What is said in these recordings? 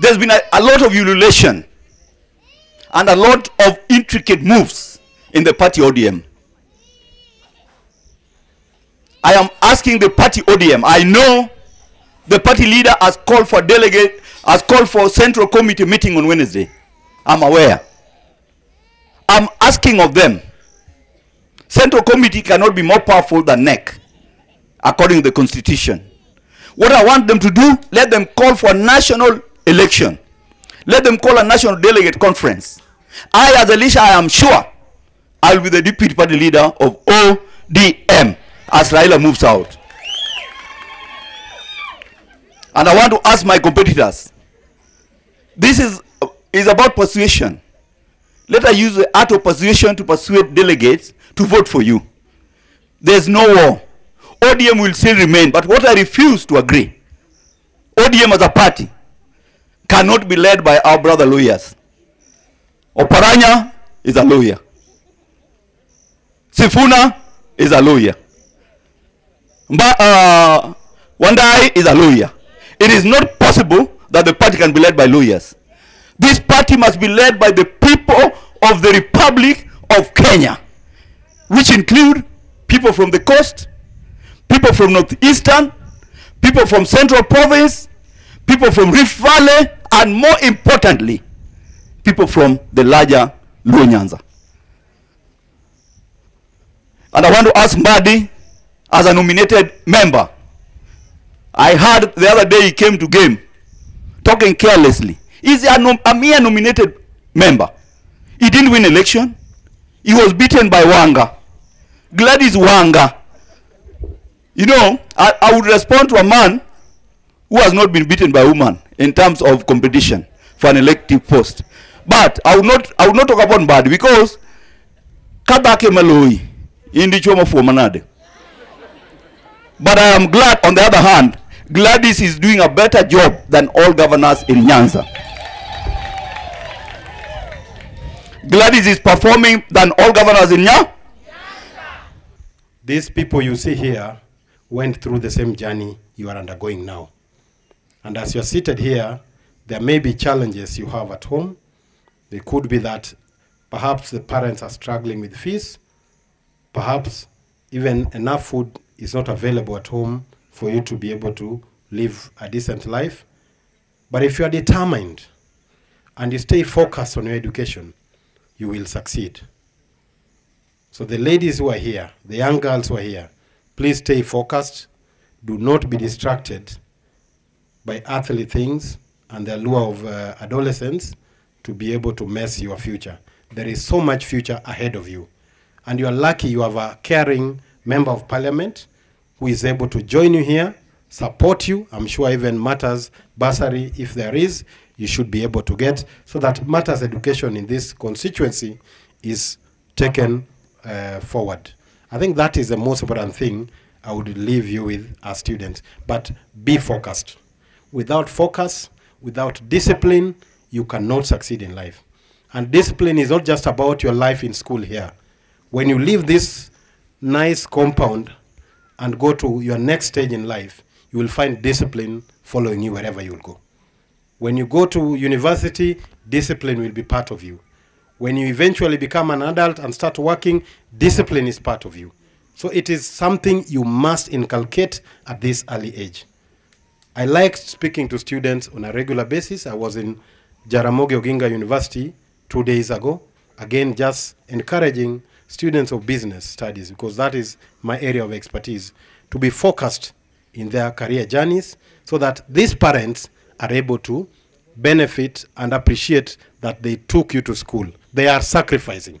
There's been a, a lot of ululation and a lot of intricate moves in the party ODM. I am asking the party ODM. I know the party leader has called for delegate, has called for central committee meeting on Wednesday. I'm aware. I'm asking of them. Central committee cannot be more powerful than NEC, according to the constitution. What I want them to do, let them call for national election. Let them call a national delegate conference. I, as Elisha, I am sure I'll be the deputy party leader of ODM as Raila moves out. And I want to ask my competitors. This is, is about persuasion. Let us use the art of persuasion to persuade delegates to vote for you. There's no war. ODM will still remain. But what I refuse to agree, ODM as a party cannot be led by our brother lawyers. Oparanya is a lawyer. Sifuna is a lawyer. Mba, uh, Wandayi is a lawyer. It is not possible that the party can be led by lawyers. This party must be led by the people of the Republic of Kenya, which include people from the coast, people from northeastern, people from central province, people from Rift Valley, and more importantly, people from the larger Luo Nyanza. And I want to ask Mbadi, as a nominated member, I heard the other day he came to game, talking carelessly. He's a, nom- a mere nominated member. He didn't win election. He was beaten by Wanga. Gladys Wanga. You know, I, I would respond to a man who has not been beaten by a woman in terms of competition for an elective post. But I would not I would not talk about Mbadi because Kabake Maloi indi choma fuomanade. But I am glad on the other hand, Gladys is doing a better job than all governors in Nyanza. Gladys is performing than all governors in Nyanza. These people you see here went through the same journey you are undergoing now. And as you are seated here, there may be challenges you have at home. They could be that perhaps the parents are struggling with fees, perhaps even enough food is not available at home for you to be able to live a decent life. But if you are determined and you stay focused on your education, you will succeed. So the ladies who are here, the young girls who are here, please stay focused. Do not be distracted by earthly things and the allure of uh, adolescence to be able to mess your future. There is so much future ahead of you. And you are lucky you have a caring member of parliament who is able to join you here, support you. I'm sure even matters bursary, if there is, you should be able to get so that matters education in this constituency is taken uh, forward. I think that is the most important thing I would leave you with as students. But be focused. Without focus, without discipline, you cannot succeed in life. And discipline is not just about your life in school here. When you leave this nice compound and go to your next stage in life, you will find discipline following you wherever you will go. When you go to university, discipline will be part of you. When you eventually become an adult and start working, discipline is part of you. So it is something you must inculcate at this early age. I liked speaking to students on a regular basis. I was in Jaramogi Oginga University two days ago, again, just encouraging students of business studies because that is my area of expertise to be focused in their career journeys so that these parents are able to benefit and appreciate that they took you to school. They are sacrificing.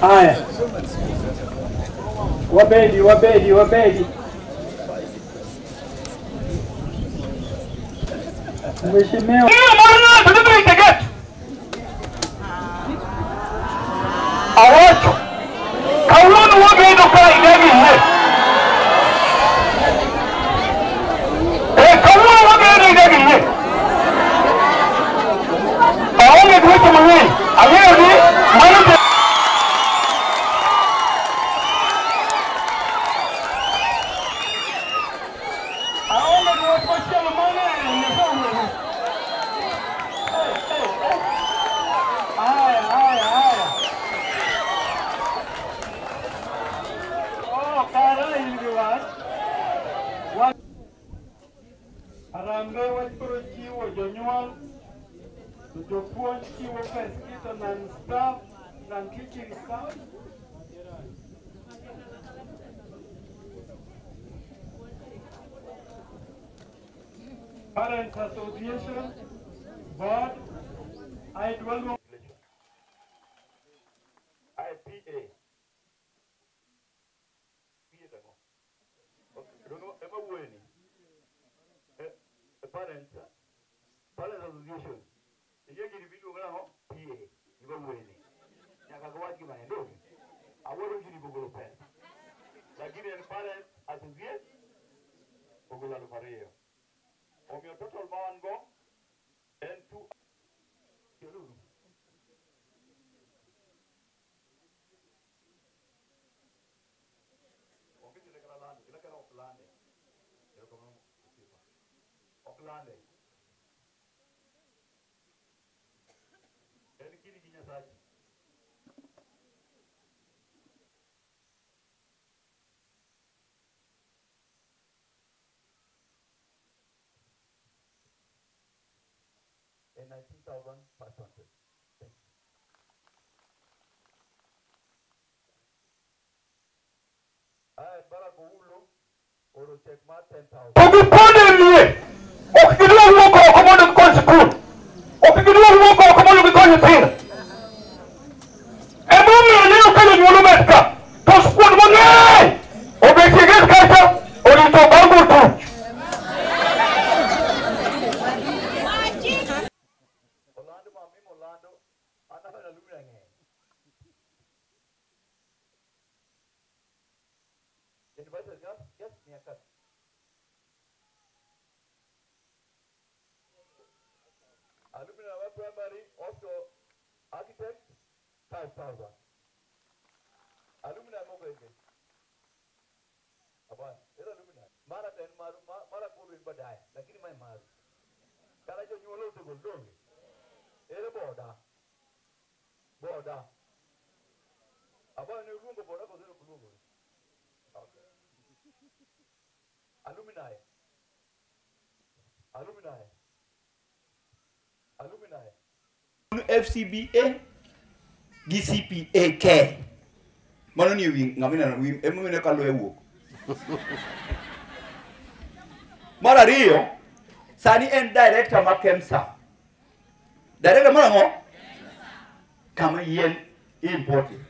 Haya, wabedi wabedi wabedi, mheshimiwa Arambe wach biro chiwo jonyuol to jopuonj chiwo pes kito non staff non teaching staff. Parents Association Board I dwell IPA para el para los 18. फुला ले in 19,500. obipondelie ukikidua huko kama ulikosipira ukikidua huko kama ulikosipira primary also architect 5000 alumni moko hivi hapana ila alumni mara ten maru mara kulu baadaye lakini mai maru. Kala jo nyuolo to goldongi ele boda? Boda. Hapana ni rungo boda kwa zero kulungo okay alumni alumni FCBA gi CPAK. Mano ni wing ng'ama ineno wing ema mine ka luwe wuok. Mar ariyo, sani en director ma KEMSA. Director mar ang'o? Kama yien imported.